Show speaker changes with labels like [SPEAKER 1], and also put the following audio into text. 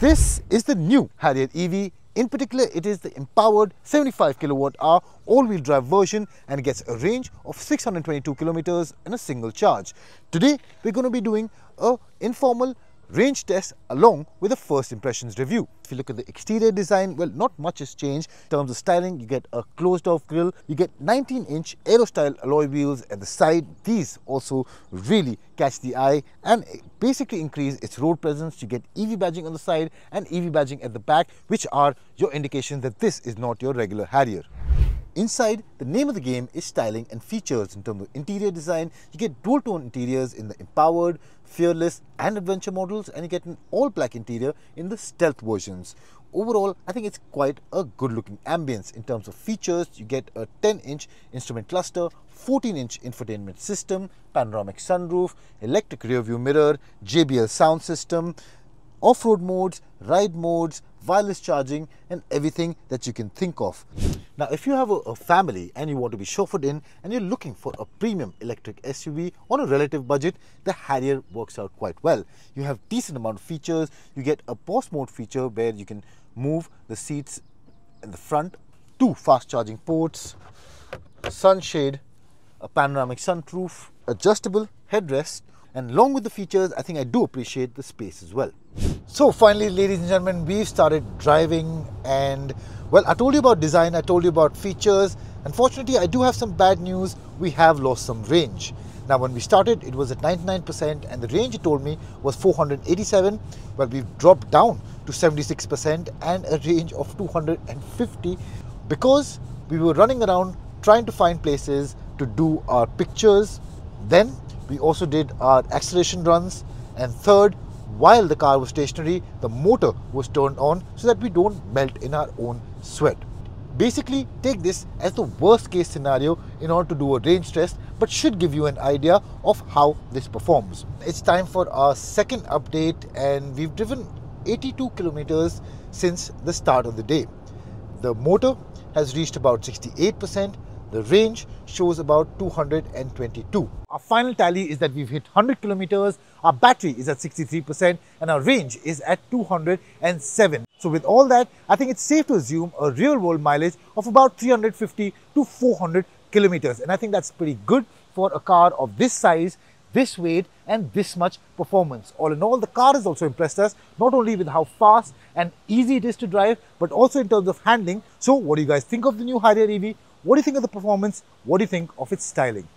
[SPEAKER 1] This is the new Harrier EV. In particular, it is the empowered 75 kilowatt hour all-wheel drive version and gets a range of 622 kilometers in a single charge. Today, we're going to be doing a informal range test along with a first impressions review. If you look at the exterior design, well, not much has changed. In terms of styling, you get a closed off grille, you get 19 inch aero style alloy wheels at the side. These also really catch the eye and basically increase its road presence. You get EV badging on the side and EV badging at the back, which are your indication that this is not your regular Harrier. Inside, the name of the game is styling and features. In terms of interior design, you get dual tone interiors in the empowered, fearless and adventure models and you get an all black interior in the stealth versions. Overall, I think it's quite a good looking ambience. In terms of features, you get a 10 inch instrument cluster, 14 inch infotainment system, panoramic sunroof, electric rear view mirror, JBL sound system, off-road modes, ride modes, wireless charging and everything that you can think of. Now if you have a, a, family and you want to be chauffeured in and you're looking for a premium electric SUV on a relative budget, the Harrier works out quite well. You have decent amount of features, you get a boss mode feature where you can move the seats in the front, two fast charging ports, sunshade, a panoramic sunroof, adjustable headrest and along with the features, I think I do appreciate the space as well. So finally, ladies and gentlemen, we've started driving and well, I told you about design, I told you about features. Unfortunately, I do have some bad news. We have lost some range. Now, when we started, it was at 99% and the range it told me was 487. Well, we've dropped down to 76% and a range of 250 because we were running around trying to find places to do our pictures. Then we also did our acceleration runs. And third while the car was stationary the motor was turned on so that we don't melt in our own sweat. Basically take this as the worst case scenario in order to do a range test but should give you an idea of how this performs. It's time for our second update and we've driven 82 kilometers since the start of the day. The motor has reached about 68 percent the range shows about 222. Our final tally is that we've hit 100 kilometers, our battery is at 63% and our range is at 207. So with all that, I think it's safe to assume a real world mileage of about 350 to 400 kilometers. And I think that's pretty good for a car of this size this weight and this much performance. All in all, the car has also impressed us, not only with how fast and easy it is to drive, but also in terms of handling. So what do you guys think of the new Harrier EV? What do you think of the performance? What do you think of its styling?